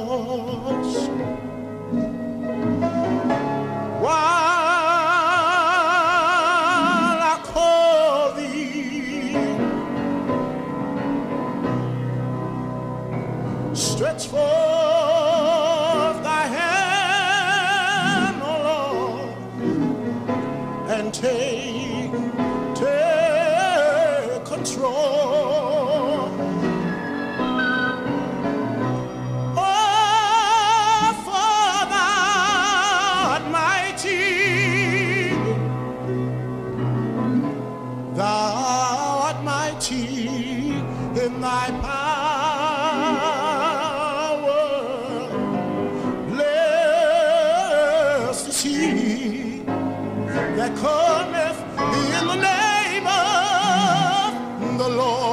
While I call thee, stretch forth thy hand, O Lord, and take, take control. that cometh in the name of the Lord.